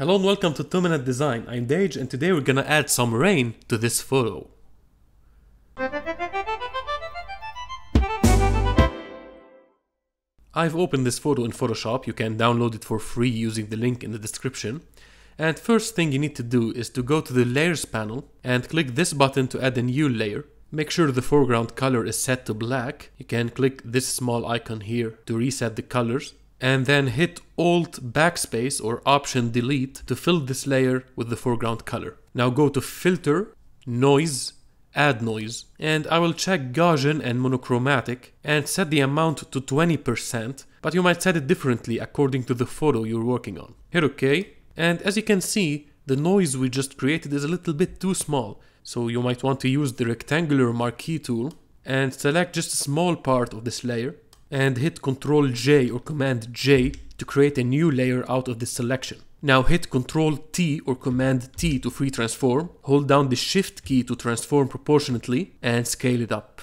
Hello and welcome to 2 Minute Design. I'm Dayj and today we're gonna add some rain to this photo. I've opened this photo in Photoshop. You can download it for free using the link in the description. And first thing you need to do is to go to the layers panel and click this button to add a new layer. Make sure the foreground color is set to black. You can click this small icon here to reset the colors and then hit Alt Backspace or Option Delete to fill this layer with the foreground color. Now go to Filter, Noise, Add Noise, and I will check Gaussian and Monochromatic and set the amount to 20%, but you might set it differently according to the photo you're working on. Hit OK, and as you can see, the noise we just created is a little bit too small, so you might want to use the rectangular marquee tool and select just a small part of this layer and hit Ctrl J or Command J to create a new layer out of this selection. Now hit Ctrl T or Command T to free transform, hold down the Shift key to transform proportionately and scale it up.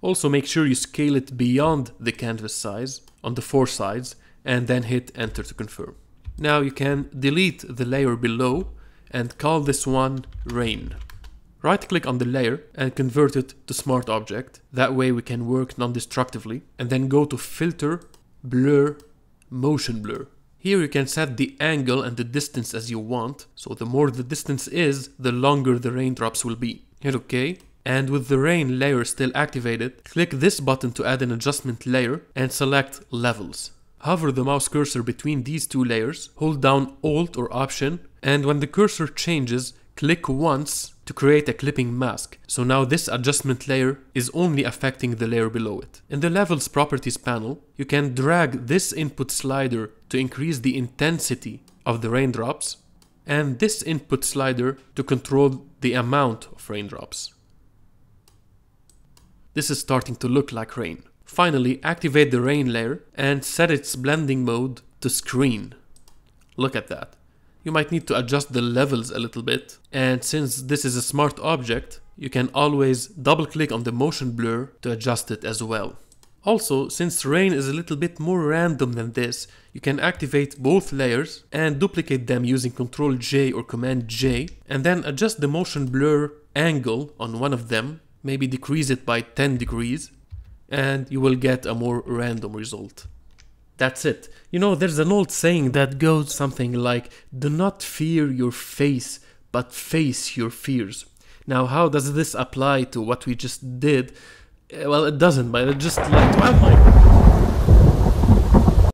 Also make sure you scale it beyond the canvas size on the four sides and then hit enter to confirm. Now you can delete the layer below and call this one rain. Right click on the layer and convert it to smart object. That way we can work non-destructively. And then go to filter, blur, motion blur. Here you can set the angle and the distance as you want. So the more the distance is, the longer the raindrops will be. Hit OK. And with the rain layer still activated, click this button to add an adjustment layer and select levels. Hover the mouse cursor between these two layers, hold down Alt or Option, and when the cursor changes, click once to create a clipping mask. So now this adjustment layer is only affecting the layer below it. In the levels properties panel, you can drag this input slider to increase the intensity of the raindrops and this input slider to control the amount of raindrops. This is starting to look like rain. Finally, activate the rain layer and set its blending mode to screen. Look at that you might need to adjust the levels a little bit. And since this is a smart object, you can always double click on the motion blur to adjust it as well. Also, since rain is a little bit more random than this, you can activate both layers and duplicate them using Ctrl J or Command J and then adjust the motion blur angle on one of them, maybe decrease it by 10 degrees, and you will get a more random result. That's it. You know, there's an old saying that goes something like, do not fear your face, but face your fears. Now, how does this apply to what we just did? Eh, well, it doesn't, but it just like, oh my